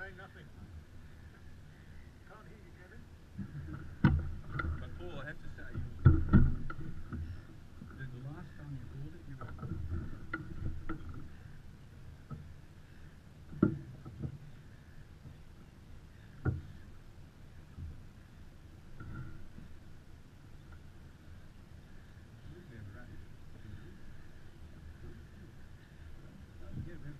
say nothing. Can't hear you, Kevin. But Paul, I have to say, the last time you called it, you were. Yeah, man.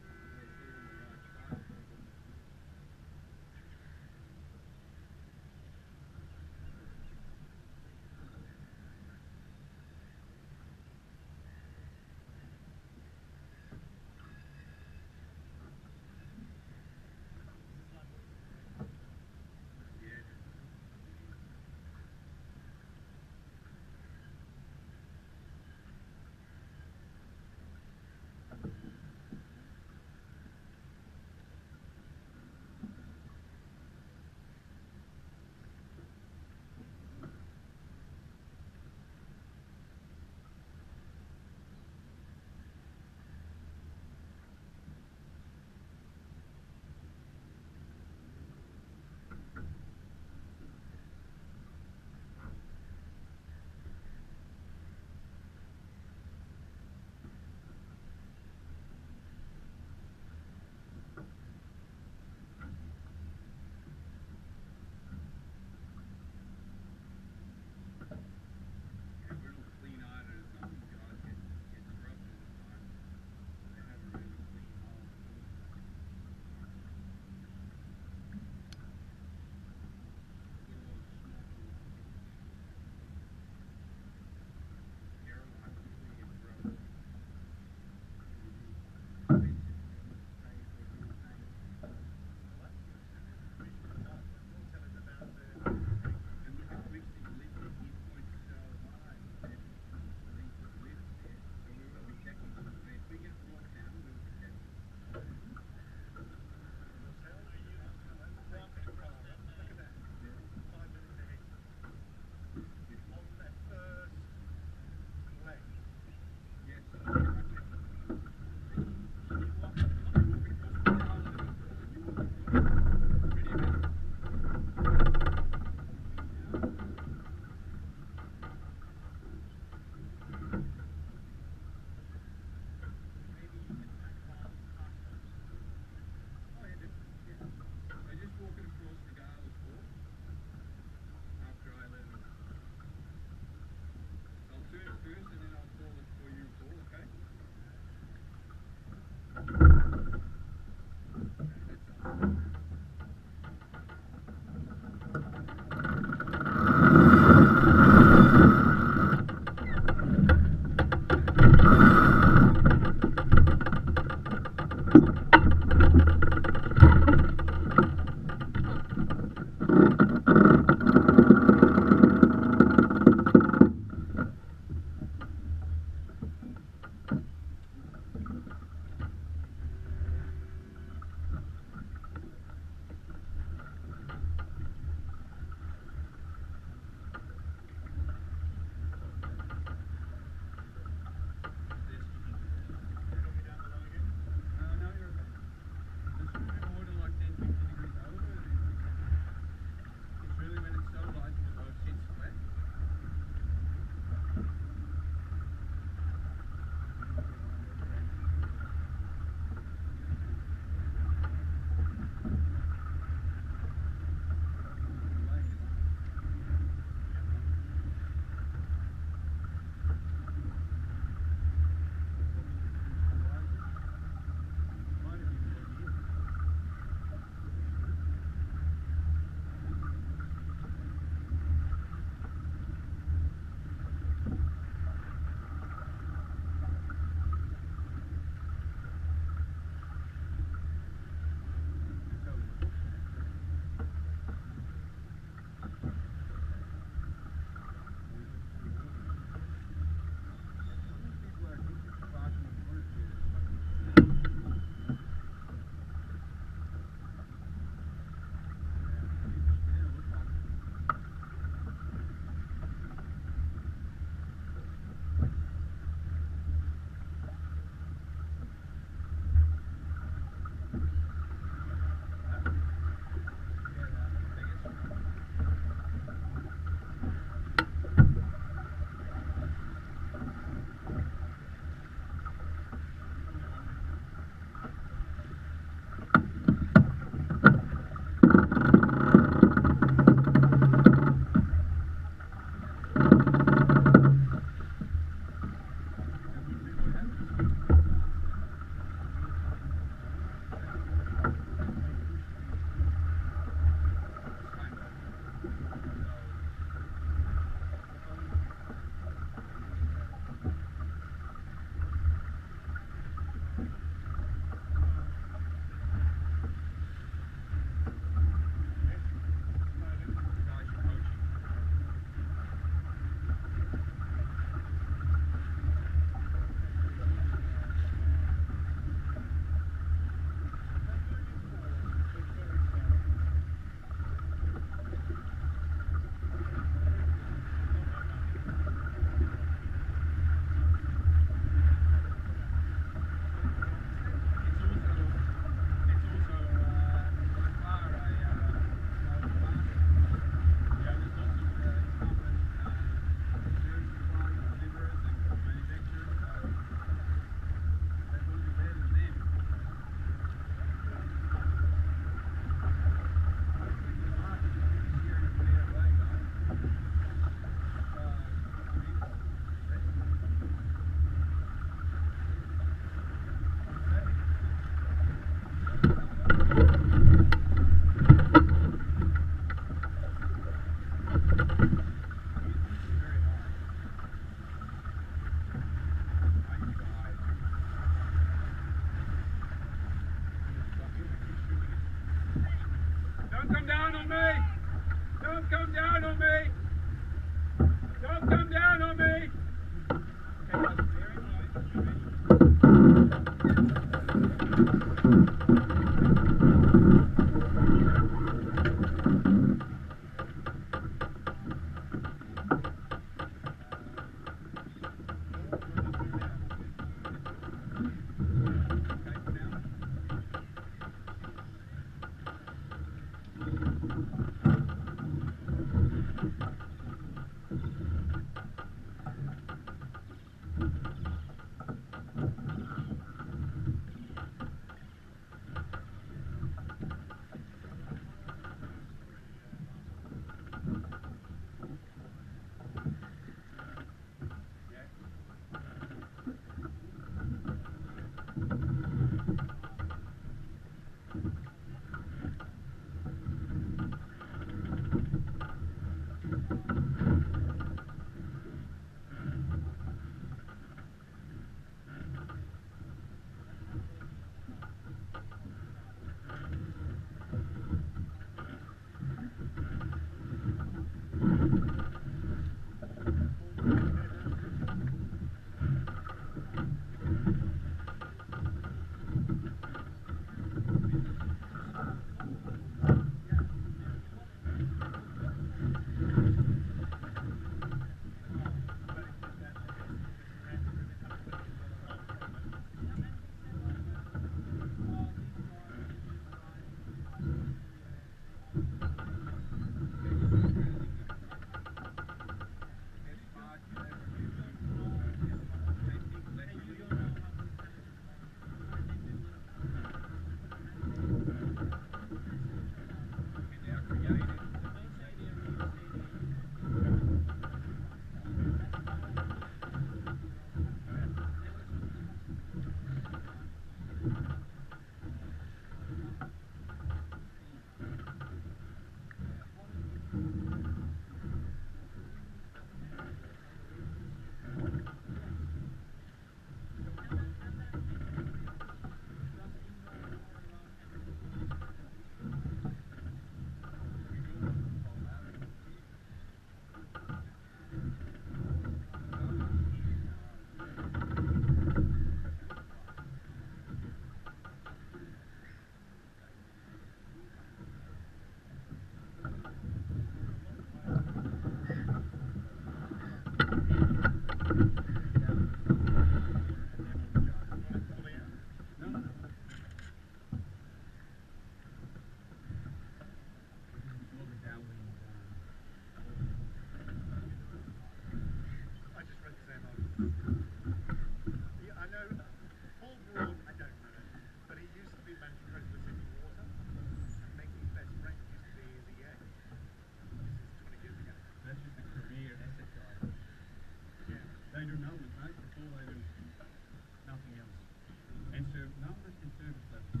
Thank you.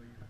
Reason or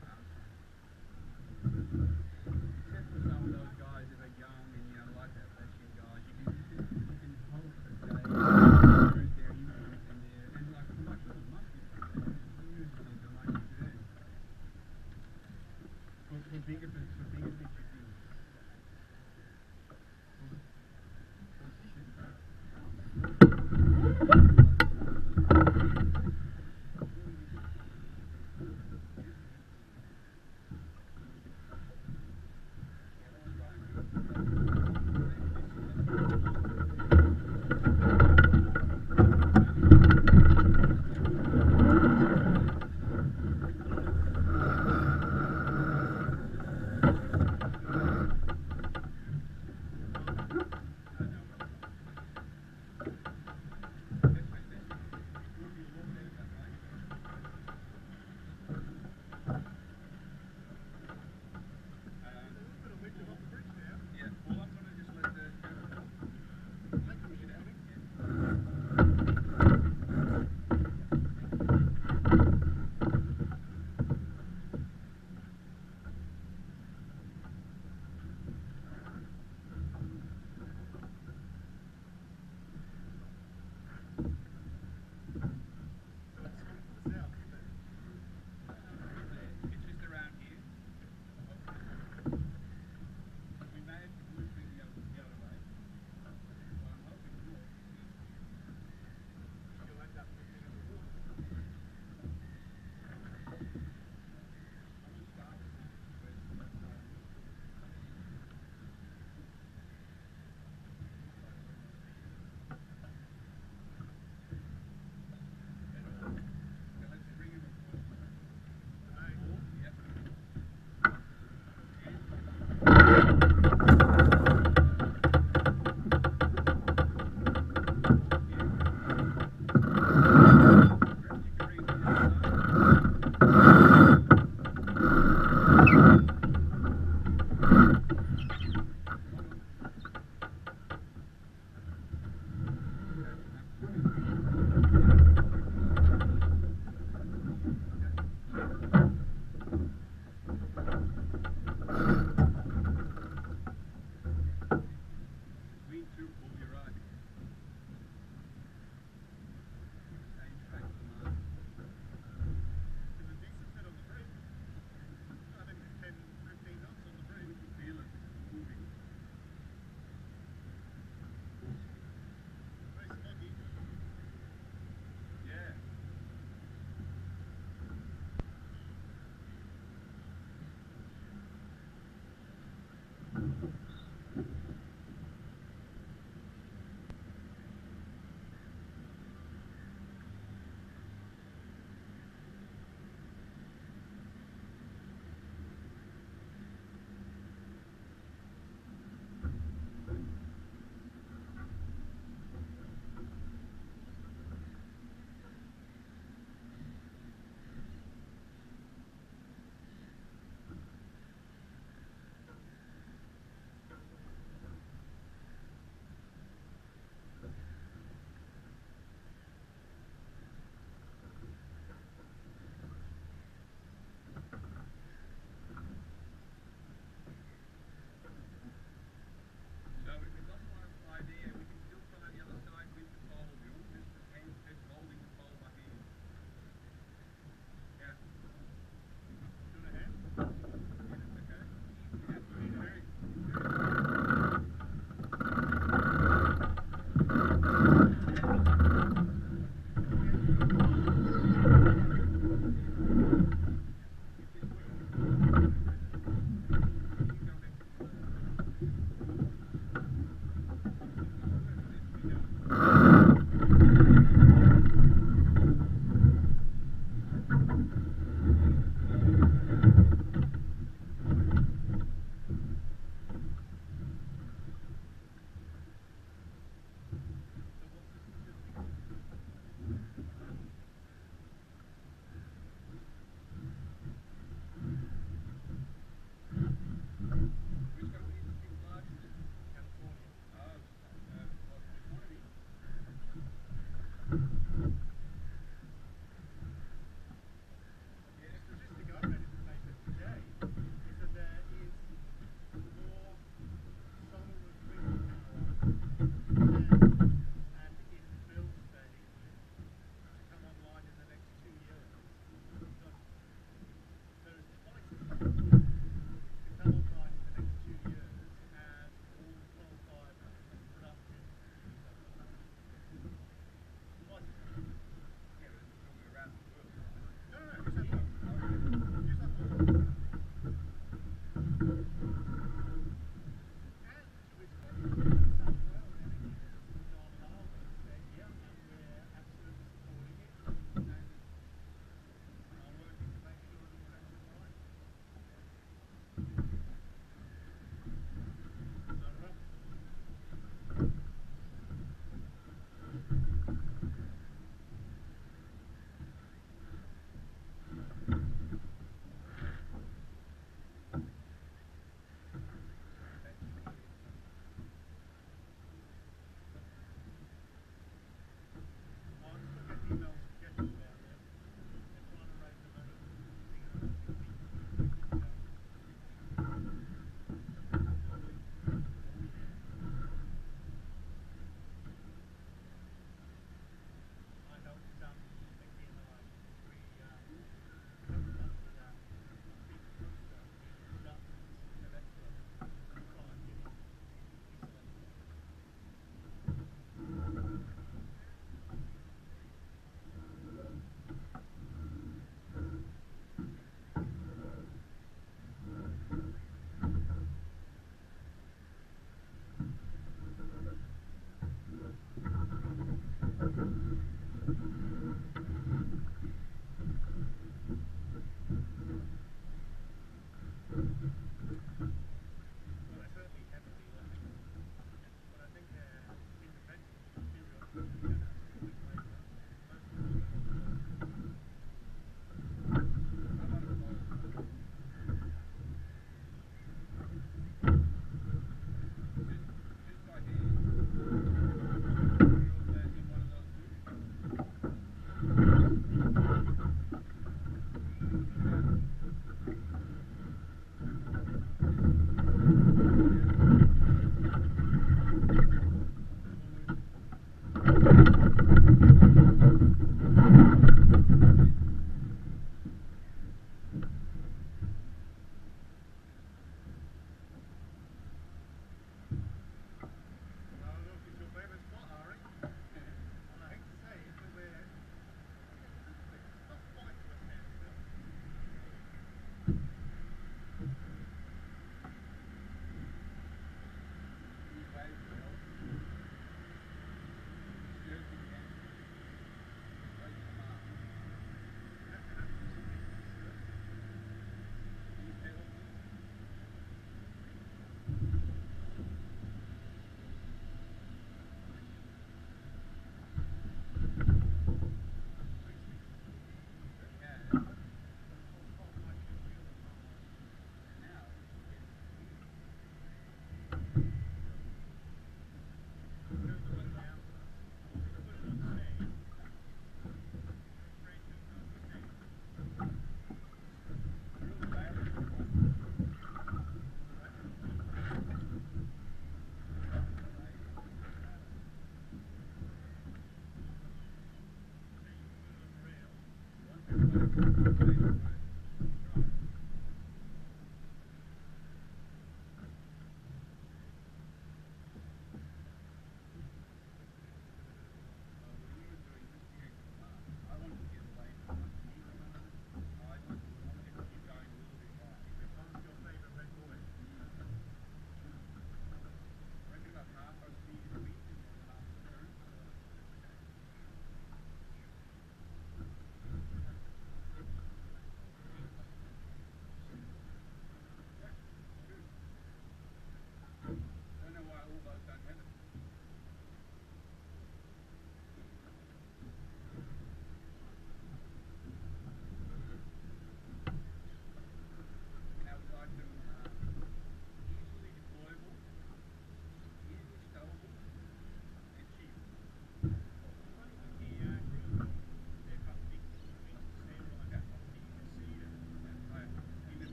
thank